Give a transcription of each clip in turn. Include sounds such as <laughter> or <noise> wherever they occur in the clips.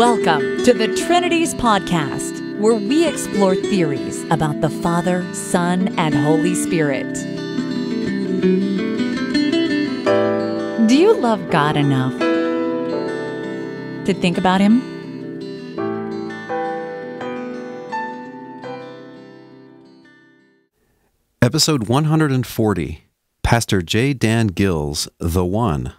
Welcome to the Trinities Podcast, where we explore theories about the Father, Son, and Holy Spirit. Do you love God enough to think about Him? Episode 140 Pastor J. Dan Gill's The One.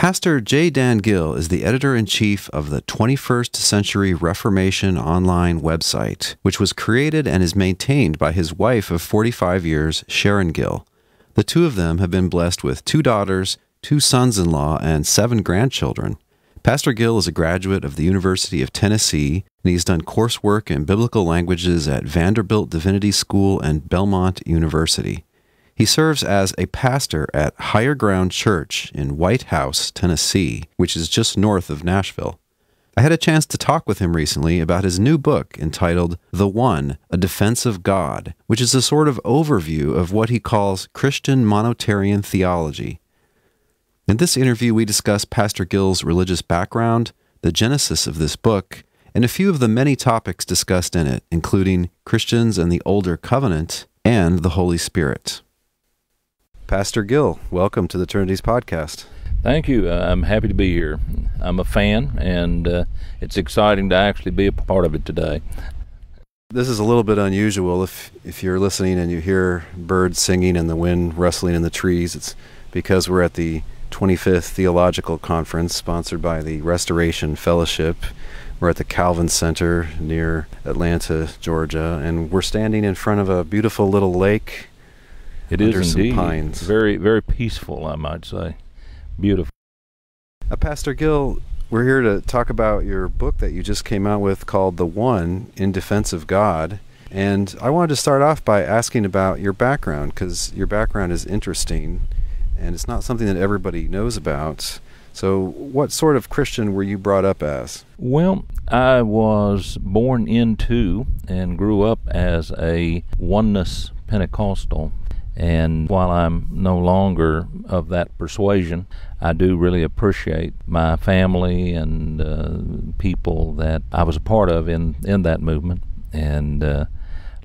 Pastor J. Dan Gill is the editor in chief of the 21st Century Reformation online website, which was created and is maintained by his wife of 45 years, Sharon Gill. The two of them have been blessed with two daughters, two sons in law, and seven grandchildren. Pastor Gill is a graduate of the University of Tennessee, and he's done coursework in biblical languages at Vanderbilt Divinity School and Belmont University. He serves as a pastor at Higher Ground Church in White House, Tennessee, which is just north of Nashville. I had a chance to talk with him recently about his new book entitled The One, A Defense of God, which is a sort of overview of what he calls Christian monotarian theology. In this interview, we discuss Pastor Gill's religious background, the genesis of this book, and a few of the many topics discussed in it, including Christians and the Older Covenant and the Holy Spirit. Pastor Gill, welcome to the Trinities Podcast. Thank you. Uh, I'm happy to be here. I'm a fan, and uh, it's exciting to actually be a part of it today. This is a little bit unusual. If if you're listening and you hear birds singing and the wind rustling in the trees, it's because we're at the 25th Theological Conference sponsored by the Restoration Fellowship. We're at the Calvin Center near Atlanta, Georgia, and we're standing in front of a beautiful little lake it is indeed pines. very, very peaceful. I might say, beautiful. Uh, Pastor Gill, we're here to talk about your book that you just came out with called "The One in Defense of God." And I wanted to start off by asking about your background because your background is interesting, and it's not something that everybody knows about. So, what sort of Christian were you brought up as? Well, I was born into and grew up as a oneness Pentecostal and while I'm no longer of that persuasion, I do really appreciate my family and uh, people that I was a part of in, in that movement and uh,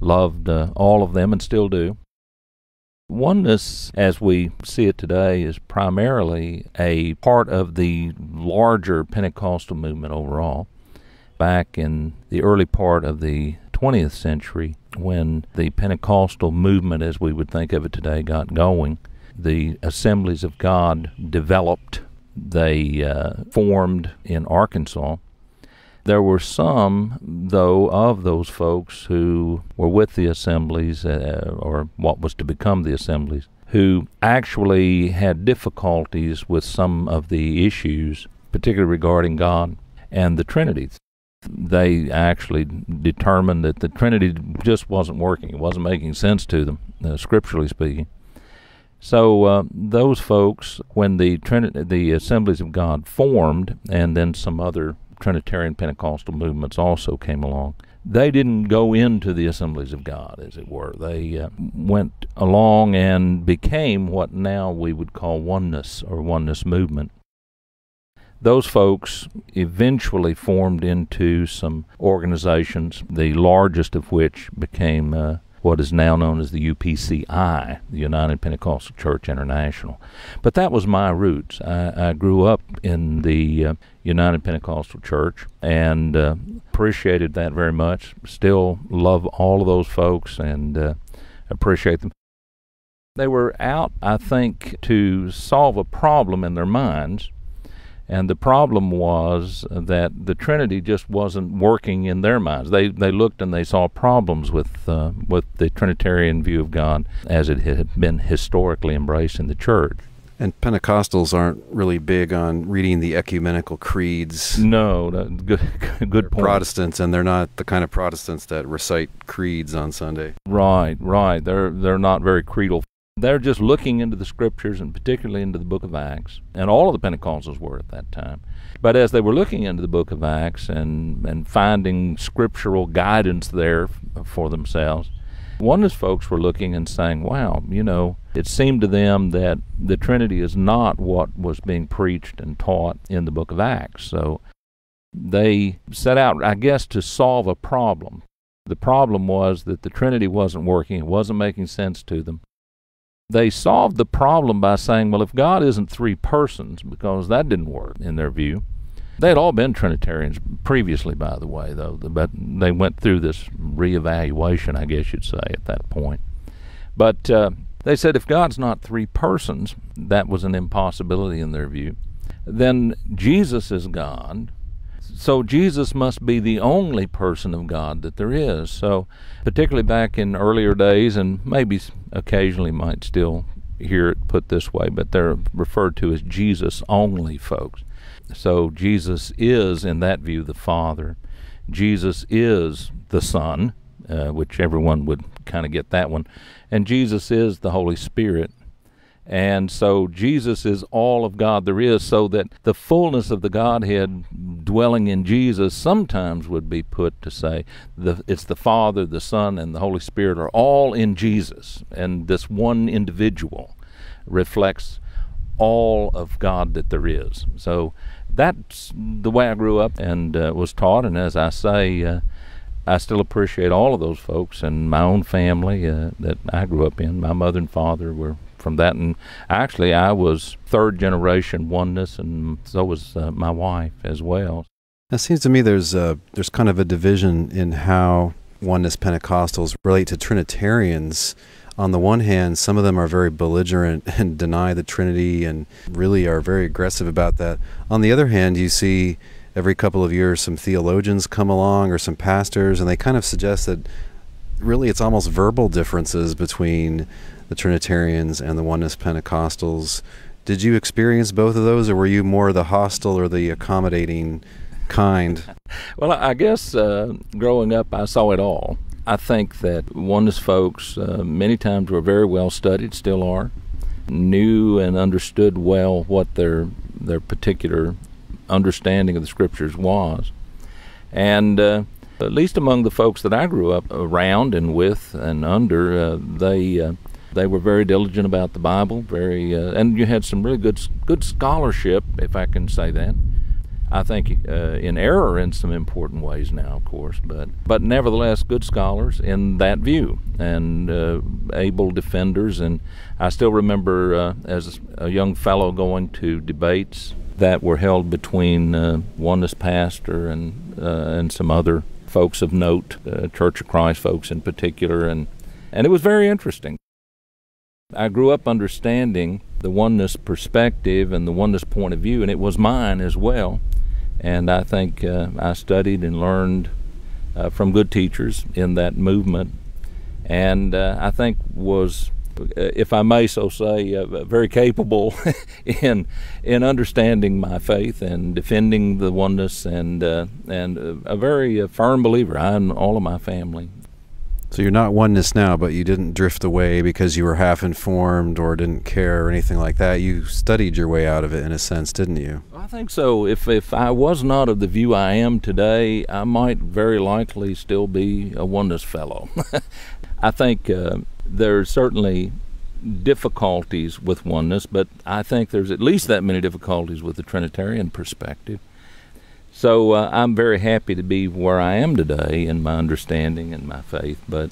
loved uh, all of them and still do. Oneness, as we see it today, is primarily a part of the larger Pentecostal movement overall. Back in the early part of the 20th century, when the Pentecostal movement, as we would think of it today, got going, the Assemblies of God developed. They uh, formed in Arkansas. There were some, though, of those folks who were with the assemblies, uh, or what was to become the assemblies, who actually had difficulties with some of the issues, particularly regarding God and the Trinity they actually determined that the Trinity just wasn't working. It wasn't making sense to them, uh, scripturally speaking. So uh, those folks, when the Trinity, the Assemblies of God formed, and then some other Trinitarian Pentecostal movements also came along, they didn't go into the Assemblies of God, as it were. They uh, went along and became what now we would call oneness or oneness movement those folks eventually formed into some organizations, the largest of which became uh, what is now known as the UPCI, the United Pentecostal Church International. But that was my roots. I, I grew up in the uh, United Pentecostal Church and uh, appreciated that very much. Still love all of those folks and uh, appreciate them. They were out, I think, to solve a problem in their minds and the problem was that the Trinity just wasn't working in their minds. They they looked and they saw problems with uh, with the Trinitarian view of God as it had been historically embraced in the church. And Pentecostals aren't really big on reading the ecumenical creeds. No, good, good point. Protestants, and they're not the kind of Protestants that recite creeds on Sunday. Right, right. They're they're not very creedal they're just looking into the scriptures and particularly into the book of Acts. And all of the Pentecostals were at that time. But as they were looking into the book of Acts and, and finding scriptural guidance there for themselves, one of oneness folks were looking and saying, wow, you know, it seemed to them that the Trinity is not what was being preached and taught in the book of Acts. So They set out, I guess, to solve a problem. The problem was that the Trinity wasn't working, it wasn't making sense to them. They solved the problem by saying, well, if God isn't three persons, because that didn't work in their view, they had all been Trinitarians previously, by the way, though, but they went through this reevaluation, I guess you'd say, at that point. But uh, they said if God's not three persons, that was an impossibility in their view, then Jesus is God, so Jesus must be the only person of God that there is. So, particularly back in earlier days, and maybe occasionally might still hear it put this way, but they're referred to as Jesus only folks. So, Jesus is, in that view, the Father. Jesus is the Son, uh, which everyone would kind of get that one. And Jesus is the Holy Spirit. And so Jesus is all of God there is, so that the fullness of the Godhead dwelling in Jesus sometimes would be put to say the, it's the Father, the Son, and the Holy Spirit are all in Jesus. And this one individual reflects all of God that there is. So that's the way I grew up and uh, was taught. And as I say, uh, I still appreciate all of those folks and my own family uh, that I grew up in. My mother and father were from that. And actually, I was third generation oneness, and so was uh, my wife as well. It seems to me there's a, there's kind of a division in how oneness Pentecostals relate to Trinitarians. On the one hand, some of them are very belligerent <laughs> and deny the Trinity and really are very aggressive about that. On the other hand, you see every couple of years some theologians come along or some pastors, and they kind of suggest that really it's almost verbal differences between the Trinitarians and the Oneness Pentecostals. Did you experience both of those, or were you more the hostile or the accommodating kind? <laughs> well, I guess uh, growing up, I saw it all. I think that Oneness folks uh, many times were very well studied, still are, knew and understood well what their their particular understanding of the Scriptures was, and uh, at least among the folks that I grew up around and with and under, uh, they uh, they were very diligent about the Bible, very, uh, and you had some really good good scholarship, if I can say that. I think uh, in error in some important ways now, of course, but but nevertheless, good scholars in that view and uh, able defenders. And I still remember uh, as a young fellow going to debates that were held between uh, oneness pastor and uh, and some other folks of note, uh, Church of Christ folks in particular, and and it was very interesting. I grew up understanding the oneness perspective and the oneness point of view, and it was mine as well. And I think uh, I studied and learned uh, from good teachers in that movement, and uh, I think was, uh, if I may so say, uh, very capable <laughs> in in understanding my faith and defending the oneness, and uh, and a very firm believer. I and all of my family so you're not oneness now, but you didn't drift away because you were half informed or didn't care or anything like that. You studied your way out of it in a sense, didn't you? I think so. If if I was not of the view I am today, I might very likely still be a oneness fellow. <laughs> I think uh, there's certainly difficulties with oneness, but I think there's at least that many difficulties with the Trinitarian perspective. So uh, I'm very happy to be where I am today in my understanding and my faith. But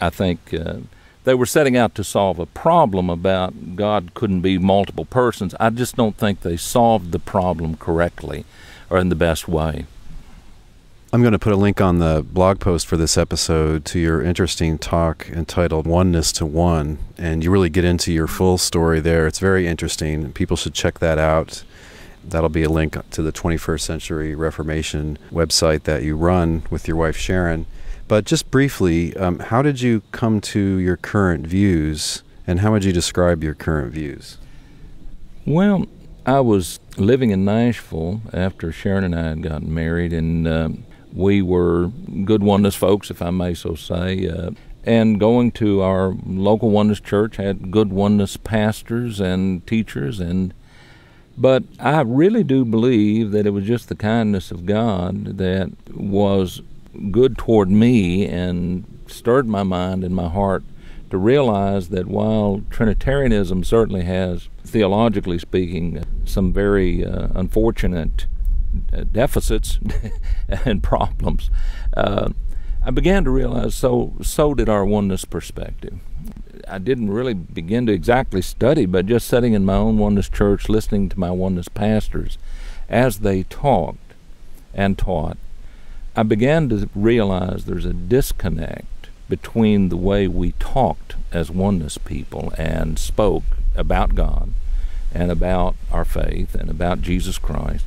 I think uh, they were setting out to solve a problem about God couldn't be multiple persons. I just don't think they solved the problem correctly or in the best way. I'm going to put a link on the blog post for this episode to your interesting talk entitled Oneness to One. And you really get into your full story there. It's very interesting. People should check that out that'll be a link to the 21st Century Reformation website that you run with your wife Sharon. But just briefly, um, how did you come to your current views, and how would you describe your current views? Well, I was living in Nashville after Sharon and I had gotten married, and uh, we were good oneness folks, if I may so say. Uh, and going to our local oneness church had good oneness pastors and teachers and but I really do believe that it was just the kindness of God that was good toward me and stirred my mind and my heart to realize that while Trinitarianism certainly has, theologically speaking, some very uh, unfortunate deficits <laughs> and problems, uh, I began to realize so so did our oneness perspective. I didn't really begin to exactly study, but just sitting in my own oneness church, listening to my oneness pastors as they talked and taught, I began to realize there's a disconnect between the way we talked as oneness people and spoke about God and about our faith and about Jesus Christ.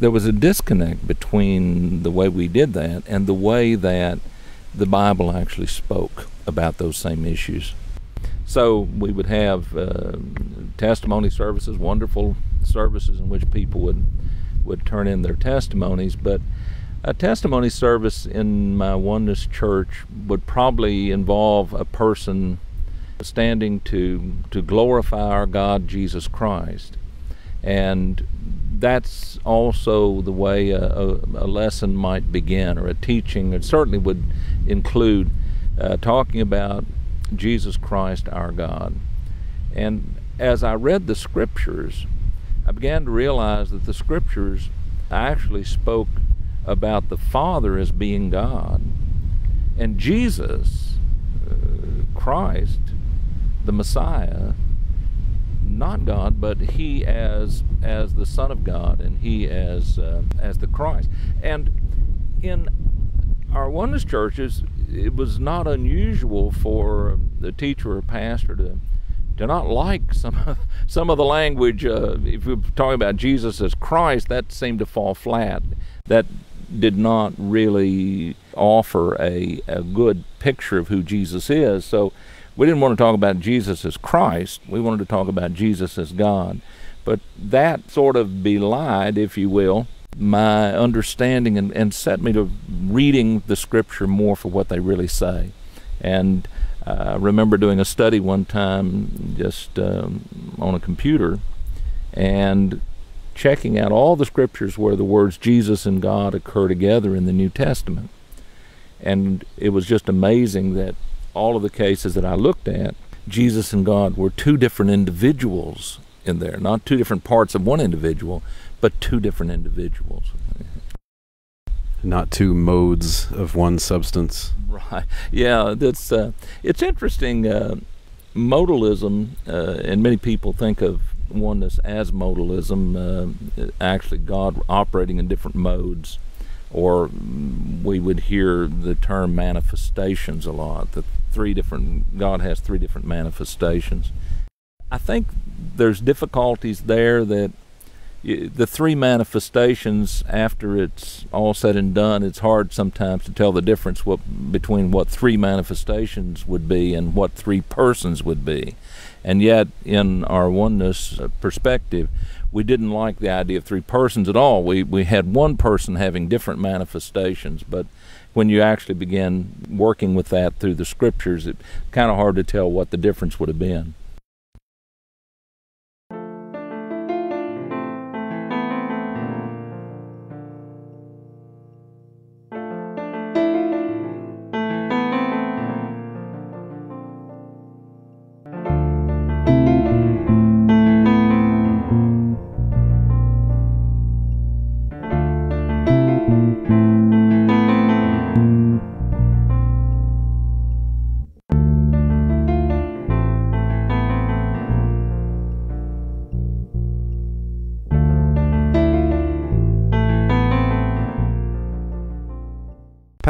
There was a disconnect between the way we did that and the way that the Bible actually spoke about those same issues. So we would have uh, testimony services, wonderful services in which people would would turn in their testimonies, but a testimony service in my oneness church would probably involve a person standing to to glorify our God Jesus Christ. And that's also the way a, a, a lesson might begin, or a teaching. It certainly would include uh, talking about Jesus Christ our God. And as I read the scriptures, I began to realize that the scriptures actually spoke about the Father as being God. And Jesus, uh, Christ, the Messiah, not God, but he as as the Son of God, and he as uh, as the Christ. And in our oneness churches, it was not unusual for the teacher or pastor to to not like some of, <laughs> some of the language. Uh, if we're talking about Jesus as Christ, that seemed to fall flat. That did not really offer a, a good picture of who Jesus is. So we didn't want to talk about Jesus as Christ. We wanted to talk about Jesus as God. But that sort of belied, if you will, my understanding and, and set me to reading the scripture more for what they really say. And uh, I remember doing a study one time just um, on a computer and checking out all the scriptures where the words Jesus and God occur together in the New Testament. And it was just amazing that all of the cases that I looked at, Jesus and God were two different individuals in there, not two different parts of one individual, but two different individuals. Not two modes of one substance. Right. Yeah, that's uh, it's interesting. Uh, modalism, uh, and many people think of oneness as modalism. Uh, actually, God operating in different modes or we would hear the term manifestations a lot. The three different God has three different manifestations. I think there's difficulties there that the three manifestations after it's all said and done it's hard sometimes to tell the difference what, between what three manifestations would be and what three persons would be and yet in our oneness uh, perspective we didn't like the idea of three persons at all. We we had one person having different manifestations, but when you actually begin working with that through the scriptures, it's kind of hard to tell what the difference would have been.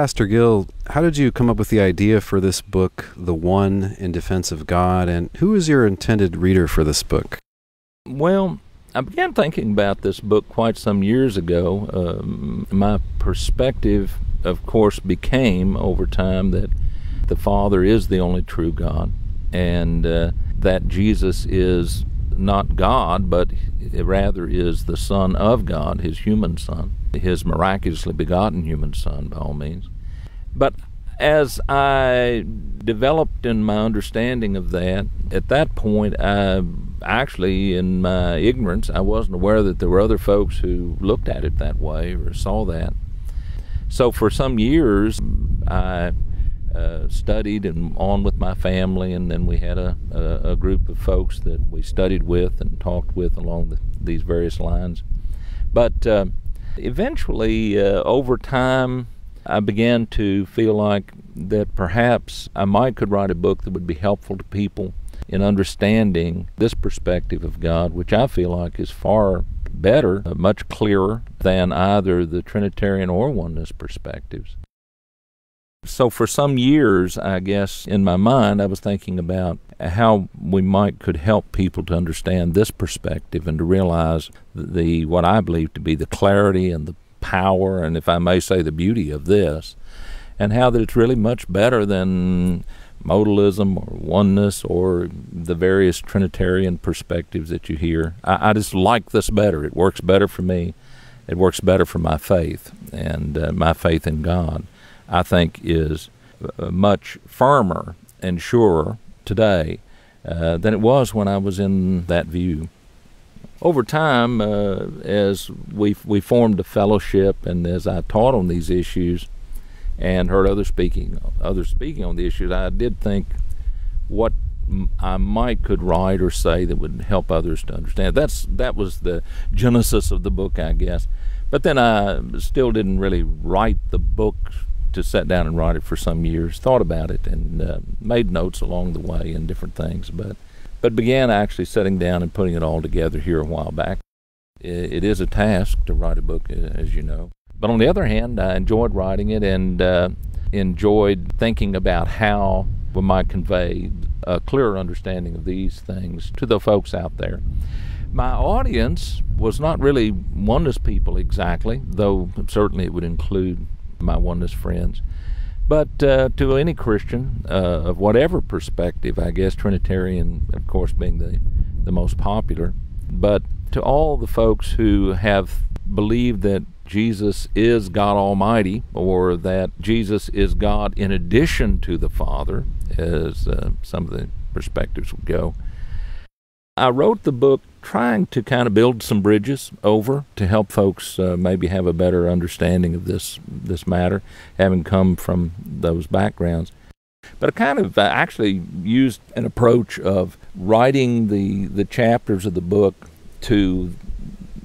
Pastor Gill, how did you come up with the idea for this book, The One in Defense of God, and who is your intended reader for this book? Well, I began thinking about this book quite some years ago. Um, my perspective, of course, became over time that the Father is the only true God, and uh, that Jesus is not God, but rather is the Son of God, his human Son, his miraculously begotten human Son, by all means. But as I developed in my understanding of that, at that point, I actually, in my ignorance, I wasn't aware that there were other folks who looked at it that way or saw that. So for some years, I uh, studied and on with my family, and then we had a, a, a, group of folks that we studied with and talked with along the, these various lines. But uh, Eventually, uh, over time, I began to feel like that perhaps I might could write a book that would be helpful to people in understanding this perspective of God, which I feel like is far better, uh, much clearer than either the Trinitarian or oneness perspectives. So, for some years, I guess, in my mind, I was thinking about how we might could help people to understand this perspective and to realize the what I believe to be the clarity and the power, and if I may say, the beauty of this, and how that it's really much better than modalism or oneness or the various Trinitarian perspectives that you hear. I, I, just like this better. It works better for me. It works better for my faith and uh, my faith in God. I think is uh, much firmer and surer today uh, than it was when I was in that view. Over time, uh, as we we formed a fellowship, and as I taught on these issues, and heard others speaking others speaking on the issues, I did think what I might could write or say that would help others to understand. That's that was the genesis of the book, I guess. But then I still didn't really write the book to sit down and write it for some years. Thought about it and uh, made notes along the way and different things, but but began actually sitting down and putting it all together here a while back. it, it is a task to write a book, as you know. But on the other hand, I enjoyed writing it and uh, enjoyed thinking about how we might convey a clearer understanding of these things to the folks out there. My audience was not really oneness people exactly, though certainly it would include my oneness friends. But uh, to any Christian uh, of whatever perspective, I guess Trinitarian, of course, being the, the most popular, but to all the folks who have believed that Jesus is God Almighty, or that Jesus is God in addition to the Father, as uh, some of the perspectives would go. I wrote the book trying to kind of build some bridges over to help folks uh, maybe have a better understanding of this this matter, having come from those backgrounds. But I kind of uh, actually used an approach of writing the the chapters of the book to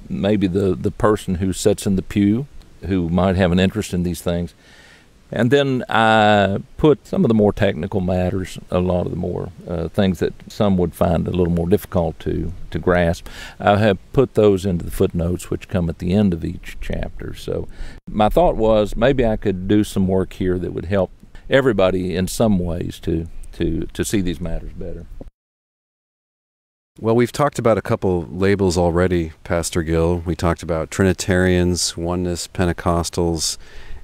maybe the, the person who sits in the pew who might have an interest in these things. And then I put some of the more technical matters, a lot of the more uh, things that some would find a little more difficult to, to grasp. I have put those into the footnotes, which come at the end of each chapter. So my thought was maybe I could do some work here that would help everybody in some ways to, to, to see these matters better. Well, we've talked about a couple labels already, Pastor Gill. We talked about Trinitarians, Oneness, Pentecostals.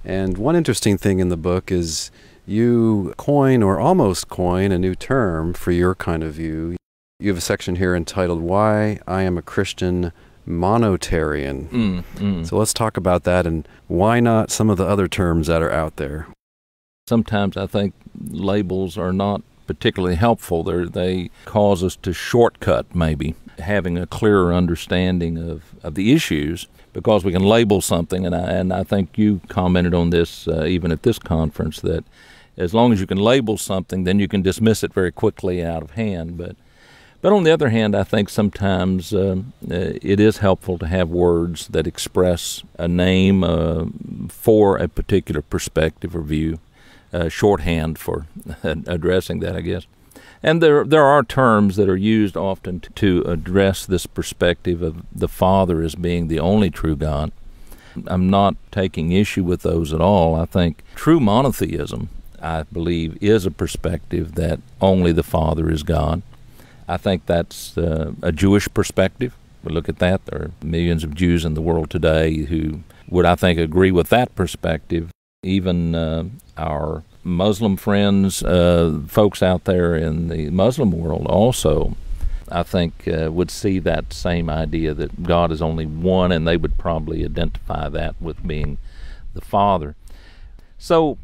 And one interesting thing in the book is you coin or almost coin a new term for your kind of view. You have a section here entitled Why I Am a Christian Monotarian. Mm, mm. So let's talk about that and why not some of the other terms that are out there. Sometimes I think labels are not particularly helpful. They're, they cause us to shortcut maybe having a clearer understanding of, of the issues because we can label something. And I, and I think you commented on this uh, even at this conference that as long as you can label something, then you can dismiss it very quickly out of hand. But but on the other hand, I think sometimes uh, uh it is helpful to have words that express a name uh, for a particular perspective or view uh, shorthand for <laughs> addressing that, I guess. And there there are terms that are used often to, address this perspective of the Father as being the only true God. I'm not taking issue with those at all. I think true monotheism, I believe, is a perspective that only the Father is God. I think that's uh, a Jewish perspective. We look at that. There are millions of Jews in the world today who would, I think, agree with that perspective even uh, our Muslim friends, uh, folks out there in the Muslim world also, I think, uh, would see that same idea that God is only one, and they would probably identify that with being the Father. So,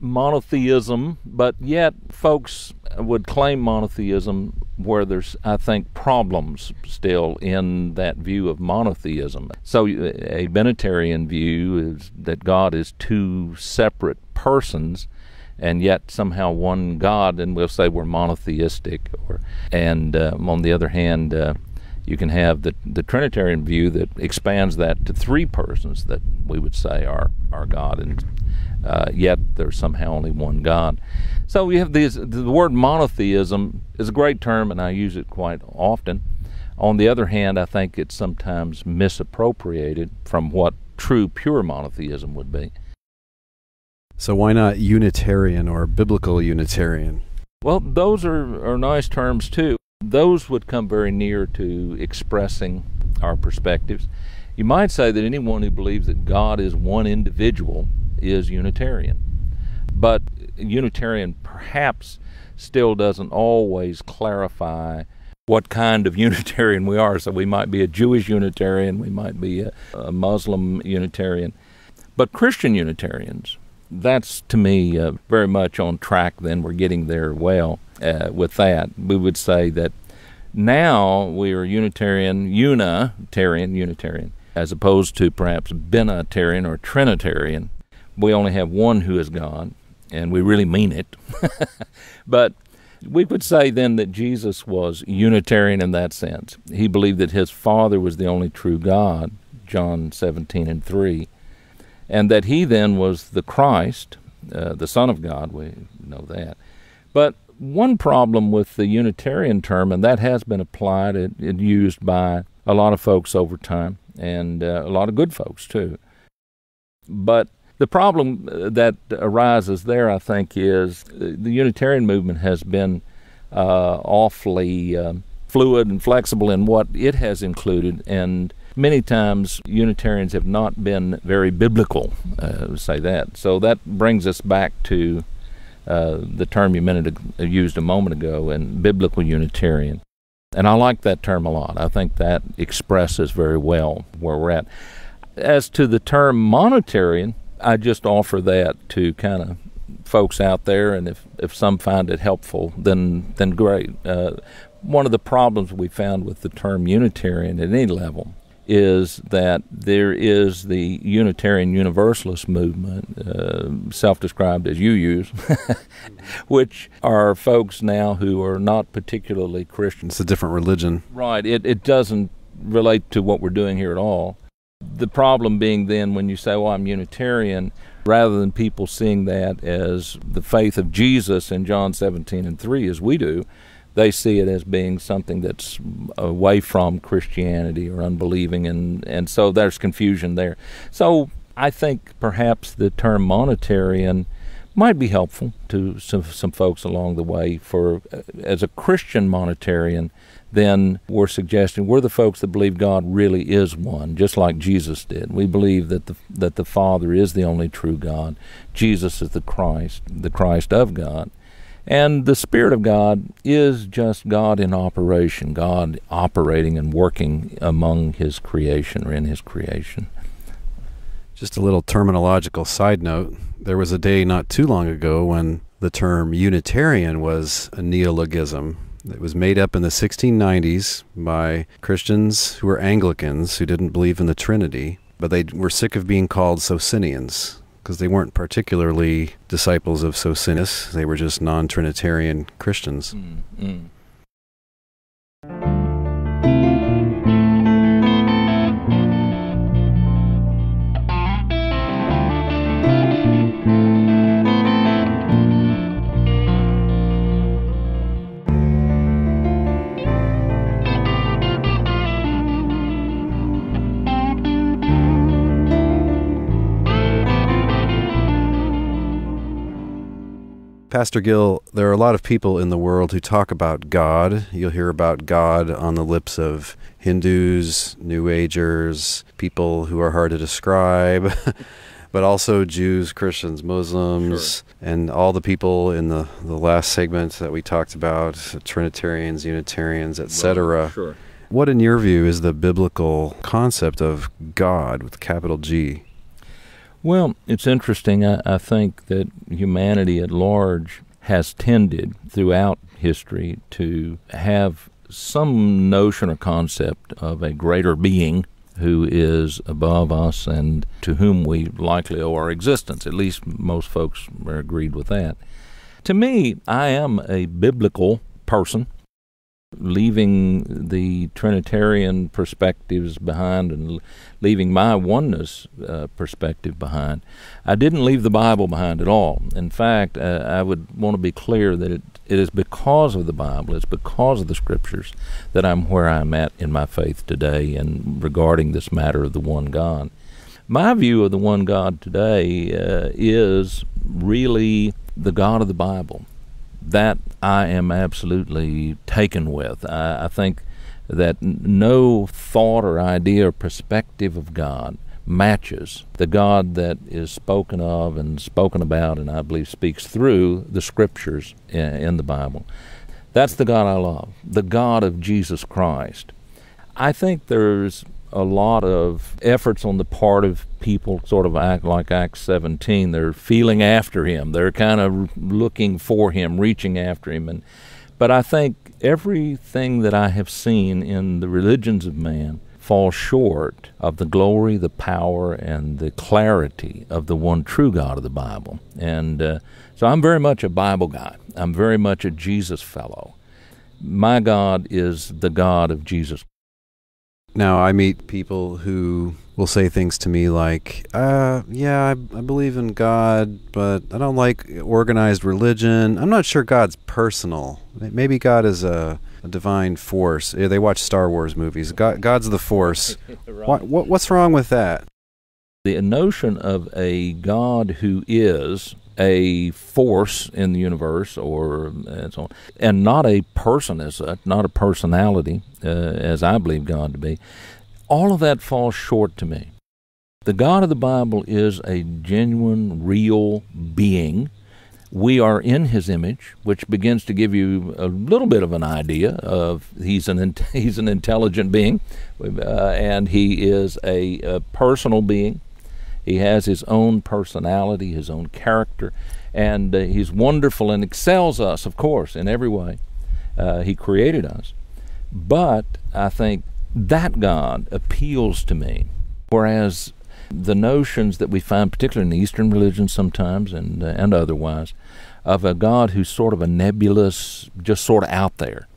monotheism, but yet folks would claim monotheism where there's, I think, problems still in that view of monotheism. So, a Binitarian view is that God is two separate persons and yet somehow one God, and we'll say we're monotheistic. Or, and uh, on the other hand, uh, You can have the, the Trinitarian view that expands that to three persons that we would say are, are God, and uh, yet there's somehow only one God. So we have these. The word monotheism is a great term, and I use it quite often. On the other hand, I think it's sometimes misappropriated from what true pure monotheism would be. So why not Unitarian or biblical Unitarian? Well, those are, are nice terms too. Those would come very near to expressing our perspectives. You might say that anyone who believes that God is one individual is Unitarian. But Unitarian perhaps still doesn't always clarify what kind of <laughs> Unitarian we are. So we might be a Jewish Unitarian, we might be a, a Muslim Unitarian. But Christian Unitarians, that's to me uh, very much on track, then we're getting there well uh, with that. We would say that now we are Unitarian, Unitarian, Unitarian, as opposed to perhaps Binitarian or Trinitarian. We only have one who is God, and we really mean it. <laughs> but we would say then that Jesus was Unitarian in that sense. He believed that his Father was the only true God, John 17 and 3, and that he then was the Christ, uh, the Son of God. We know that. But one problem with the Unitarian term, and that has been applied and used by a lot of folks over time, and uh, a lot of good folks too. But the problem uh, that arises there, I think, is uh, the Unitarian movement has been uh, awfully uh, fluid and flexible in what it has included, and many times Unitarians have not been very biblical, uh, say that. So that brings us back to uh, the term you minute, used a moment ago, and biblical Unitarian. And I like that term a lot. I think that expresses very well where we're at. As to the term monotarian, I just offer that to kind of folks out there, and if, if some find it helpful, then then great. Uh, one of the problems we found with the term Unitarian at any level is that there is the Unitarian Universalist movement, uh, self described as you use, <laughs> which are folks now who are not particularly Christian. It's a different religion. Right. It, it doesn't relate to what we're doing here at all. The problem being then when you say, well, I'm Unitarian, rather than people seeing that as the faith of Jesus in John 17 and 3 as we do, they see it as being something that's away from Christianity or unbelieving, and, and so there's confusion there. So I think perhaps the term monotarian might be helpful to some, some folks along the way for uh, as a Christian monotarian then we're suggesting we're the folks that believe God really is one, just like Jesus did. We believe that the that the Father is the only true God. Jesus is the Christ, the Christ of God. And the Spirit of God is just God in operation, God operating and working among His creation or in His creation. Just a little terminological side note. There was a day not too long ago when the term Unitarian was a neologism. It was made up in the 1690s by Christians who were Anglicans who didn't believe in the Trinity, but they were sick of being called Socinians because they weren't particularly disciples of Socinus. They were just non Trinitarian Christians. Mm, mm. Pastor Gill, there are a lot of people in the world who talk about God. You'll hear about God on the lips of Hindus, New Agers, people who are hard to describe, <laughs> but also Jews, Christians, Muslims, sure. and all the people in the, the last segment that we talked about Trinitarians, Unitarians, etc. Sure. What, in your view, is the biblical concept of God with capital G? Well, it's interesting. I, I, think that humanity at large has tended throughout history to have some notion or concept of a greater being who is above us and to whom we likely owe our existence. At least most folks are agreed with that. To me, I am a biblical person. Leaving the Trinitarian perspectives behind and leaving my oneness uh, perspective behind. I didn't leave the Bible behind at all. In fact, uh, I would want to be clear that it, it is because of the Bible, it's because of the Scriptures that I'm where I'm at in my faith today and regarding this matter of the one God. My view of the one God today uh, is really the God of the Bible that I am absolutely taken with. I, I think that no thought or idea or perspective of God matches the God that is spoken of and spoken about, and I believe speaks through the scriptures in, in the Bible. That's the God I love, the God of Jesus Christ. I think there's a lot of efforts on the part of people sort of act like Acts 17. They're feeling after him. They're kind of looking for him, reaching after him. And but I think everything that I have seen in the religions of man falls short of the glory, the power, and the clarity of the one true God of the Bible. And uh, so I'm very much a Bible guy. I'm very much a Jesus fellow. My God is the God of Jesus now, I meet people who will say things to me like, uh, yeah, I, I, believe in God, but I don't like organized religion. I'm not sure God's personal. Maybe God is a, a divine force. Yeah, they watch Star Wars movies. God, God's the force. <laughs> what, what, what's wrong with that? The notion of a God who is a force in the universe or and so on, and not a person as such, not a personality uh, as I believe God to be. All of that falls short to me. The God of the Bible is a genuine, real being. We are in His image, which begins to give you a little bit of an idea of He's an <laughs> He's an intelligent being, uh, and He is a, a personal being he has his own personality, his own character, and uh, he's wonderful and excels us, of course, in every way. Uh, he created us. But I think that God appeals to me, whereas the notions that we find, particularly in the Eastern religions sometimes and, uh, and otherwise, of a God who's sort of a nebulous, just sort of out there.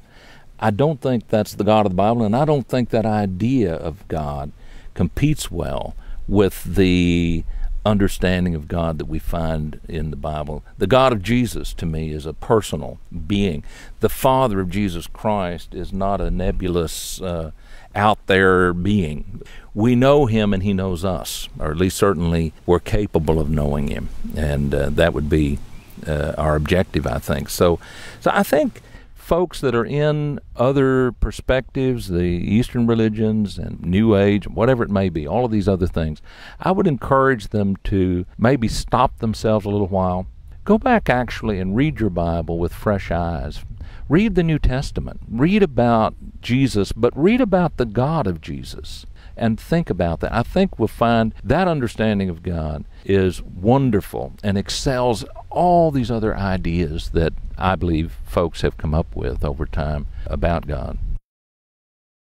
I don't think that's the God of the Bible, and I don't think that idea of God competes well with the understanding of God that we find in the Bible. The God of Jesus, to me, is a personal being. The Father of Jesus Christ is not a nebulous, uh, out there being. We know Him and He knows us, or at least certainly we're capable of knowing Him. And uh, that would be uh, our objective, I think. So, so I think folks that are in other perspectives, the Eastern religions and New Age, whatever it may be, all of these other things, I would encourage them to maybe stop themselves a little while. Go back actually and read your Bible with fresh eyes. Read the New Testament. Read about Jesus, but read about the God of Jesus and think about that. I think we'll find that understanding of God is wonderful and excels all these other ideas that I believe folks have come up with over time about God.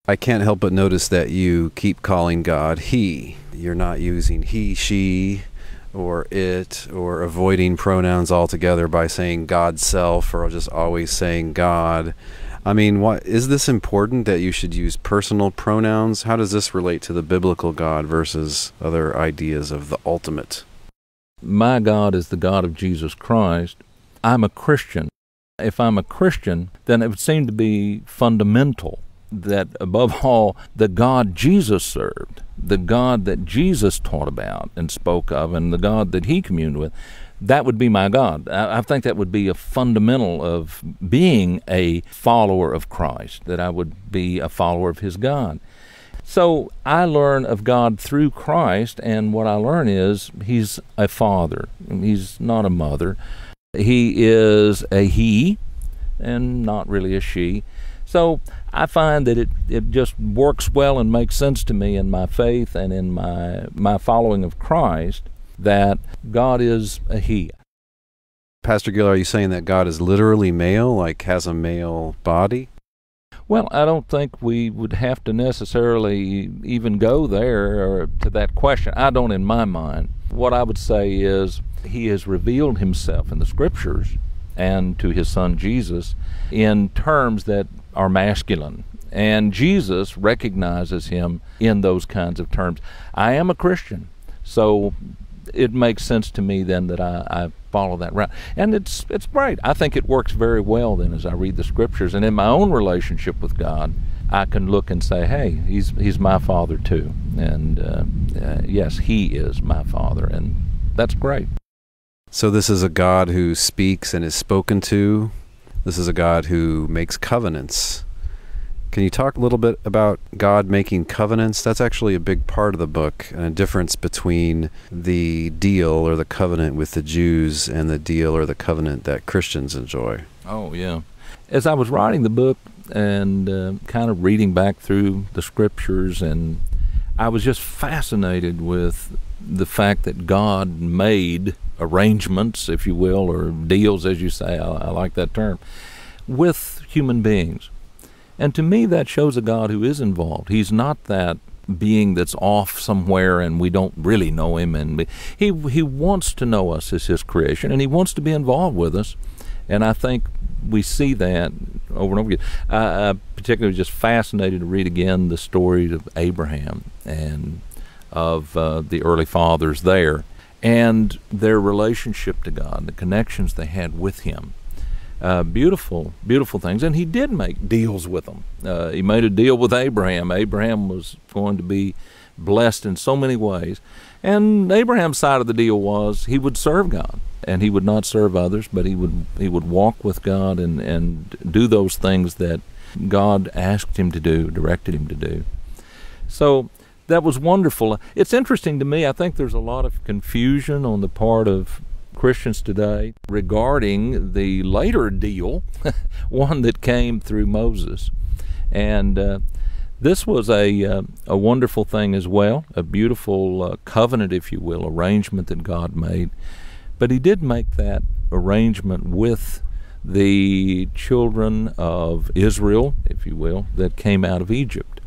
I can't help but notice that you keep calling God He. You're not using He, She, or it, or avoiding pronouns altogether by saying God Self, or just always saying God. I mean, what is this important that you should use personal pronouns? How does this relate to the biblical God versus other ideas of the ultimate? My God is the God of Jesus Christ. I'm a Christian. If I'm a Christian, then it would seem to be fundamental that above <laughs> all, the God Jesus served, the God that Jesus taught about and spoke of, and the God that he communed with, that would be my God. I, think that would be a fundamental of being a follower of Christ, that I would be a follower of His God. So I learn of God through Christ, and what I learn is He's a father, He's not a mother. He is a He, and not really a she. So I find that it, it just works well and makes sense to me in my faith and in my, my following of Christ that God is a He. Pastor Gill, are you saying that God is literally male, like has a male body? Well, I don't think we would have to necessarily even go there to that question. I don't in my mind. What I would say is he has revealed himself in the scriptures and to his son Jesus in terms that are masculine. And Jesus recognizes him in those kinds of terms. I am a Christian, so it makes sense to me then that I, I follow that route. And it's it's great. I think it works very well then as I read the scriptures and in my own relationship with God. I can look and say, "Hey, he's he's my father too," and uh, uh, yes, he is my father, and that's great. So this is a God who speaks and is spoken to. This is a God who makes covenants. Can you talk a little bit about God making covenants? That's actually a big part of the book, and a difference between the deal or the covenant with the Jews and the deal or the covenant that Christians enjoy. Oh, yeah. As I was writing the book and uh, kind of reading back through the scriptures, and I was just fascinated with the fact that God made arrangements, if you will, or deals, as you say, I, I like that term, with human beings and to me, that shows a God who is involved. He's not that being that's off somewhere and we don't really know him and he he wants to know us as his creation and he wants to be involved with us and I think we see that over and over again. I, I particularly was just fascinated to read again the story of Abraham and of uh, the early fathers there and their relationship to God, the connections they had with him uh, beautiful, beautiful things. And he did make deals with them. Uh, he made a deal with Abraham. Abraham was going to be blessed in so many ways. And Abraham's side of the deal was he would serve God and he would not serve others, but he would he would walk with God and, and do those things that God asked him to do, directed him to do. So that was wonderful. It's interesting to me. I think there's a lot of confusion on the part of Christians today regarding the later deal, <laughs> one that came through Moses. And uh, this was a, uh, a wonderful thing as well, a beautiful uh, covenant, if you will, arrangement that God made. But He did make that arrangement with the children of Israel, if you will, that came out of Egypt.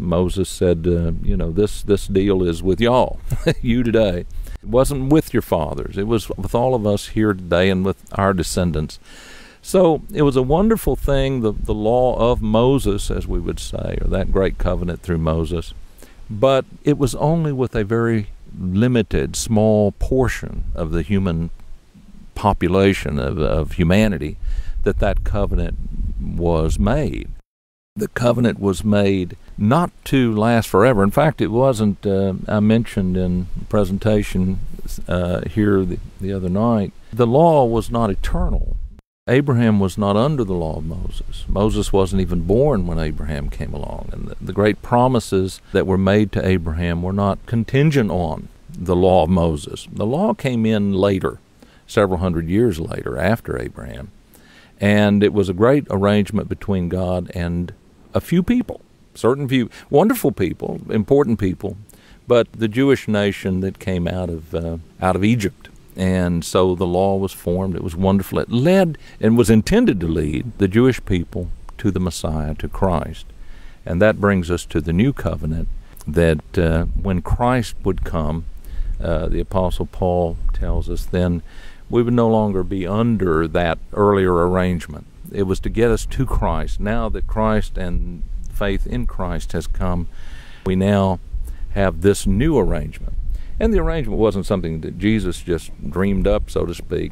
Moses said, uh, you know, this, this deal is with y'all, <laughs> you today. It wasn't with your fathers. It was with all of us here today and with our descendants. So it was a wonderful thing, the, the law of Moses, as we would say, or that great covenant through Moses. But it was only with a very limited, small portion of the human population, of, of humanity, that that covenant was made. The covenant was made not to last forever. In fact, it wasn't. Uh, I mentioned in presentation uh, here the, the other night, the law was not eternal. Abraham was not under the law of Moses. Moses wasn't even born when Abraham came along. And the, the great promises that were made to Abraham were not contingent on the law of Moses. The law came in later, several hundred years later, after Abraham. And it was a great arrangement between God and a few people, certain few, wonderful people, important people, but the Jewish nation that came out of uh, out of Egypt. And so the law was formed. It was wonderful. It led and was intended to lead the Jewish people to the Messiah, to Christ. And that brings us to the new covenant that uh, when Christ would come, uh, the Apostle Paul tells us, then we would no longer be under that earlier arrangement. It was to get us to Christ. Now that Christ and faith in Christ has come, we now have this new arrangement. And the arrangement wasn't something that Jesus just dreamed up, so to speak.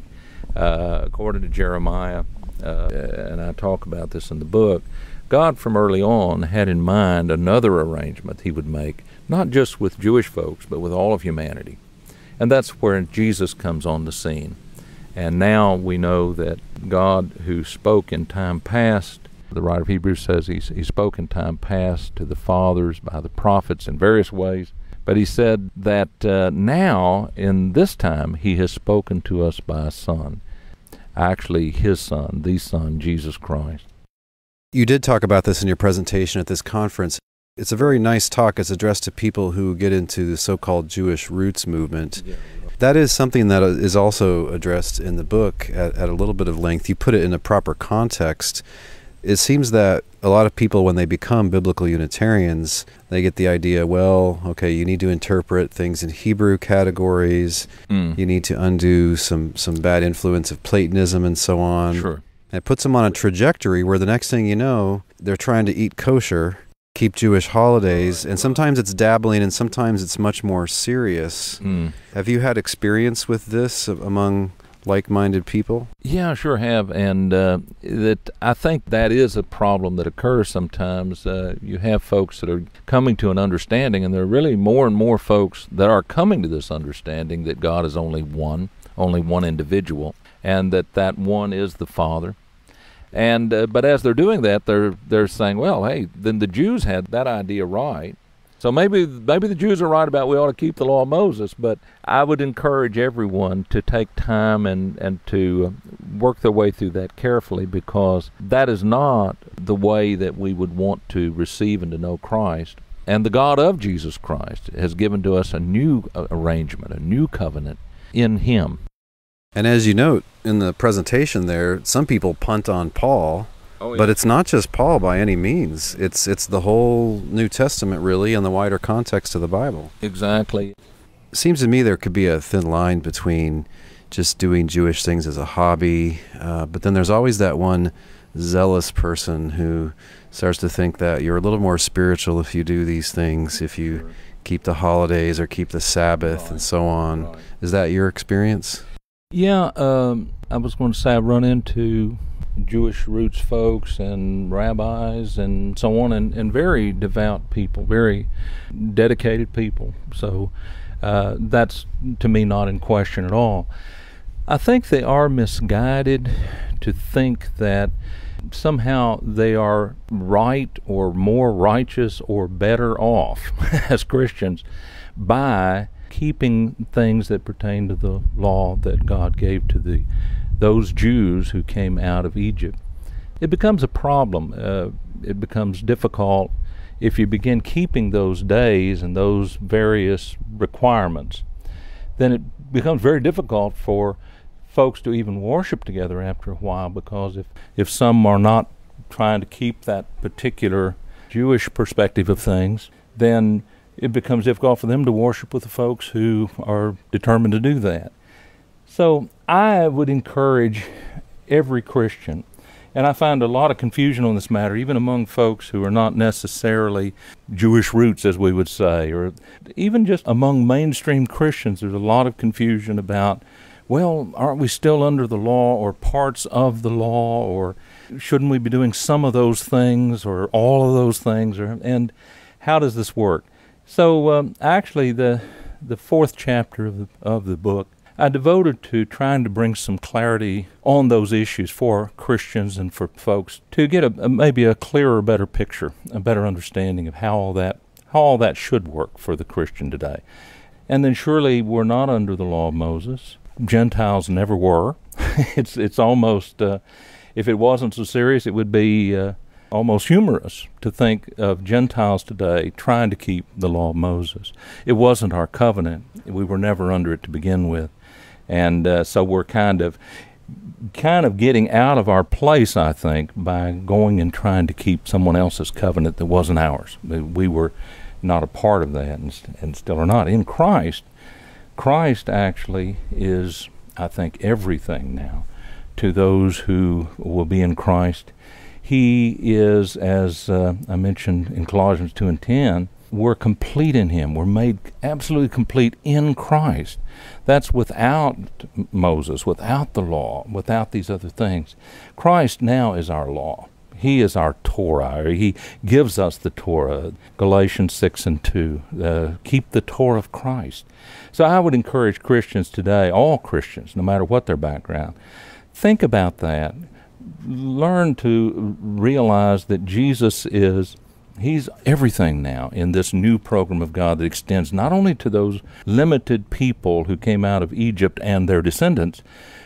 Uh, according to Jeremiah, uh, and I talk about this in the book, God from early on had in mind another arrangement he would make, not just with Jewish folks, but with all of humanity. And that's where Jesus comes on the scene. And now we know that God, who spoke in time past, the writer of Hebrews says he's, he spoke in time past to the fathers by the prophets in various ways. But he said that uh, now, in this time, he has spoken to us by a son. Actually, his son, the son, Jesus Christ. You did talk about this in your presentation at this conference. It's a very nice talk. It's addressed to people who get into the so called Jewish roots movement. Yeah that is something that is also addressed in the book at, at, a little bit of length. You put it in a proper context. It seems that a lot of people, when they become biblical Unitarians, they get the idea well, okay, you need to interpret things in Hebrew categories, Mm. you need to undo some, some bad influence of Platonism and so on. Sure. It puts them on a trajectory where the next thing you know, they're trying to eat kosher, keep Jewish holidays, and sometimes it's dabbling and sometimes it's much more serious. Mm. Have you had experience with this among like-minded people? Yeah, I sure have, and uh, that I think that is a problem that occurs sometimes. Uh, you have folks that are coming to an understanding, and there are really more and more folks that are coming to this understanding that God is only one, only one individual, and that that one is the Father. And uh, but as they're doing that, they're they're saying, well, hey, then the Jews had that idea right. So maybe maybe the Jews are right about we ought to keep the law of Moses, but I would encourage everyone to take time and and to uh, work their way through that carefully because that is not the way that we would want to receive and to know Christ. And the God of Jesus Christ has given to us a new uh, arrangement, a new covenant in Him. And as you note in the presentation there, some people punt on Paul, Oh, but it's not just Paul by any means. It's it's the whole New Testament really and the wider context of the Bible. exactly. seems to me there could be a thin line between just doing Jewish things as a hobby, uh, but then there's always that one zealous person who starts to think that you're a little more spiritual if you do these things, if you keep the holidays or keep the Sabbath and so on. Is that your experience? Yeah, um, I was going to say I run into Jewish roots folks and rabbis and so on, and, and very devout people, very dedicated people. So uh, that's to me not in question at all. I think they are misguided to think that somehow they are right or more righteous or better off <laughs> as Christians by keeping things that pertain to the law that God gave to the those Jews who came out of Egypt. It becomes a problem. Uh, it becomes difficult if you begin keeping those days and those various requirements. Then it becomes very difficult for folks to even worship together after a while because if, if some are not trying to keep that particular Jewish perspective of things, then it becomes difficult for them to worship with the folks who are determined to do that. So I would encourage every Christian, and I find a lot of confusion on this matter, even among folks who are not necessarily Jewish roots, as we would say, or even just among mainstream Christians, there's a lot of confusion about, well, aren't we still under the law or parts of the law, or shouldn't we be doing some of those things or all of those things, or and how does this work? So um, actually, the the fourth chapter of the of the book I devoted to trying to bring some clarity on those issues for Christians and for folks to get a, a maybe a clearer, better picture, a better understanding of how all that how all that should work for the Christian today. And then surely we're not under the law of Moses. Gentiles never were. <laughs> it's it's almost uh, if it wasn't so serious, it would be uh, almost humorous to think of Gentiles today trying to keep the law of Moses. It wasn't our covenant. We were never under it to begin with. And uh, so we're kind of kind of getting out of our place, I think, by going and trying to keep someone else's covenant that wasn't ours. We, we were not a part of that and, and still are not. In Christ, Christ actually is, I think, everything now to those who will be in Christ. He is, as uh, I mentioned in Colossians 2 and 10, we're complete in Him. We're made absolutely complete in Christ. That's without Moses, without the law, without these other things. Christ now is our law. He is our Torah. He gives us the Torah. Galatians 6 and 2. Uh, keep the Torah of Christ. So I would encourage Christians today, all Christians, no matter what their background, think about that. Learn to realize that Jesus is He's everything now in this new program of God that extends not only to those limited people who came out of Egypt and their descendants,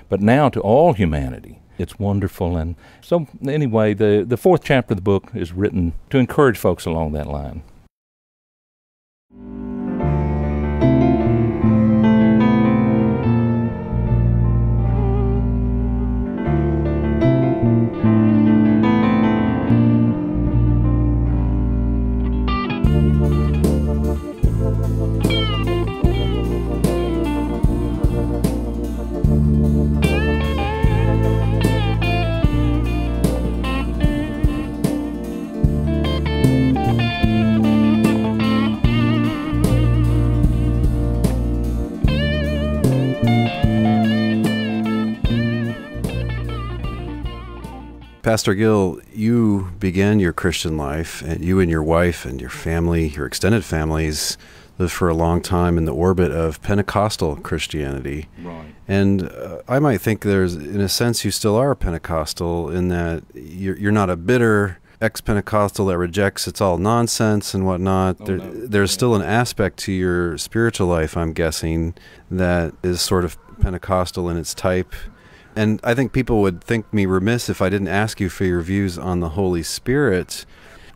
but now to all humanity. It's wonderful. And so, anyway, the, the fourth chapter of the book is written to encourage folks along that line. Pastor Gill, you began your Christian life, and you and your wife and your family, your extended families, lived for a long time in the orbit of Pentecostal Christianity. Right. And uh, I might think there's, in a sense, you still are Pentecostal in that you're, you're not a bitter ex Pentecostal that rejects it's all nonsense and whatnot. Oh, there, no. There's Yeah. still an aspect to your spiritual life, I'm guessing, that is sort of Pentecostal in its type. And I think people would think me remiss if I didn't ask you for your views on the Holy Spirit.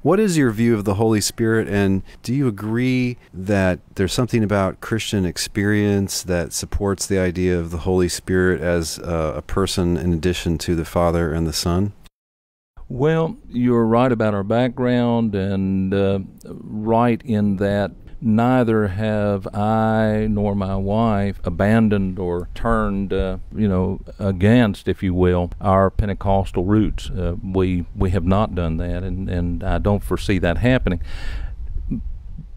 What is your view of the Holy Spirit, and do you agree that there's something about Christian experience that supports the idea of the Holy Spirit as uh, a person in addition to the Father and the Son? Well, you're right about our background, and uh, right in that neither have I nor my wife abandoned or turned, uh, you know, against, if you will, our Pentecostal roots. Uh, we we have not done that, and and I don't foresee that happening.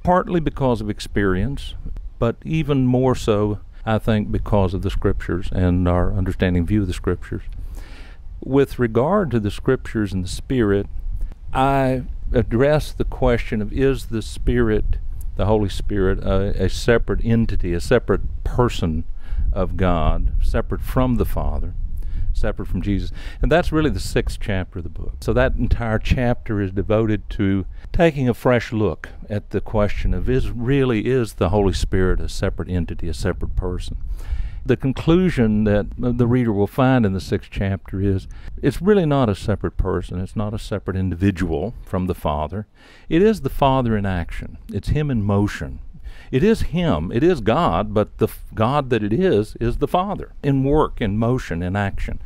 Partly because of experience, but even more so, I think, because of the scriptures and our understanding view of the scriptures with regard to the scriptures and the spirit i address the question of is the spirit the holy spirit a, a separate entity a separate person of god separate from the father separate from jesus. And that's really the sixth chapter of the book. So that entire chapter is devoted to taking a fresh look at the question of is really is the holy spirit a separate entity a separate person the conclusion that the reader will find in the sixth chapter is it's really not a separate person, it's not a separate individual from the Father. It is the Father in action, it's Him in motion. It is Him, it is God, but the God that it is is the Father in work, in motion, in action.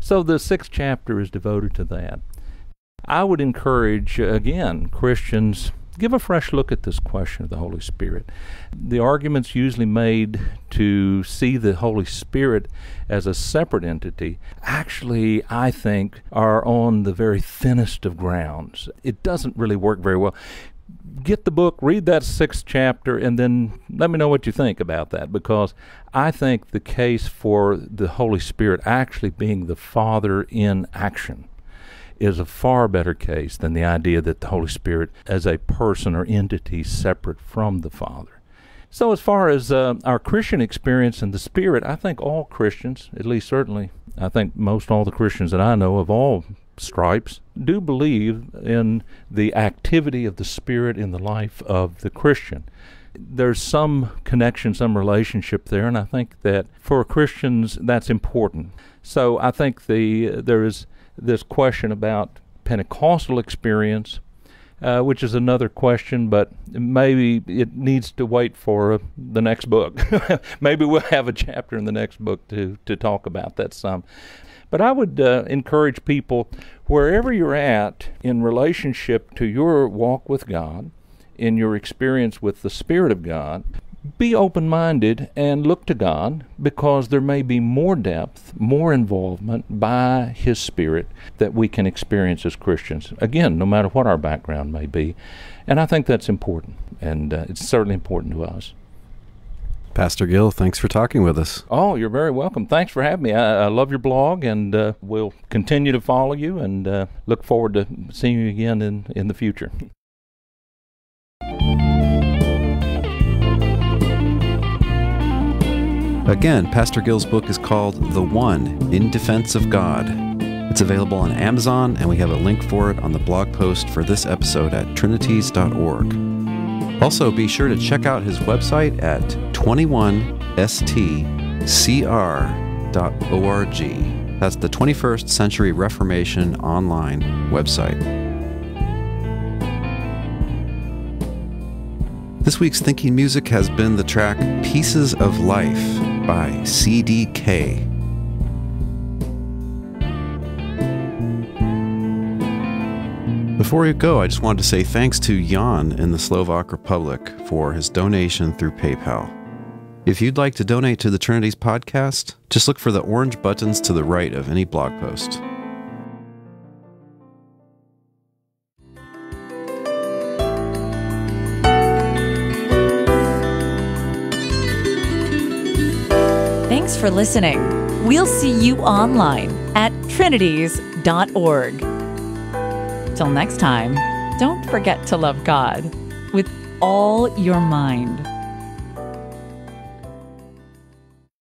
So the sixth chapter is devoted to that. I would encourage, uh, again, Christians give a fresh look at this question of the Holy Spirit. The arguments usually made to see the Holy Spirit as a separate entity actually, I think, are on the very thinnest of grounds. It doesn't really work very well. Get the book, read that sixth chapter, and then let me know what you think about that because I think the case for the Holy Spirit actually being the Father in action is a far better case than the idea that the Holy Spirit as a person or entity separate from the Father. So, as far as uh, our Christian experience in the Spirit, I think all Christians, at least certainly, I think most all the Christians that I know of all stripes, do believe in the activity of the Spirit in the life of the Christian. There's some connection, some relationship there, and I think that for Christians that's important. So, I think the there is this question about Pentecostal experience, uh, which is another question, but maybe it needs to wait for uh, the next book. <laughs> maybe we'll have a chapter in the next book to, to talk about that some. But I would uh, encourage people, wherever you're at in relationship to your walk with God, in your experience with the Spirit of God, be open minded and look to God because there may be more depth, more involvement by His Spirit that we can experience as Christians. Again, no matter what our background may be. And I think that's important, and uh, it's certainly important to us. Pastor Gill, thanks for talking with us. Oh, you're very welcome. Thanks for having me. I, I love your blog, and uh, we'll continue to follow you and uh, look forward to seeing you again in, in the future. Again, Pastor Gill's book is called The One in Defense of God. It's available on Amazon, and we have a link for it on the blog post for this episode at trinities.org. Also, be sure to check out his website at 21stcr.org. That's the 21st Century Reformation online website. This week's Thinking Music has been the track Pieces of Life by CDK. Before you go, I just wanted to say thanks to Jan in the Slovak Republic for his donation through PayPal. If you'd like to donate to the Trinities podcast, just look for the orange buttons to the right of any blog post. Thanks for listening. We'll see you online at trinities.org. Till next time, don't forget to love God with all your mind